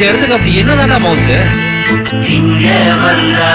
இந்த இடத்துக்கு அப்படி என்னதானா மவுசு இங்க வந்தா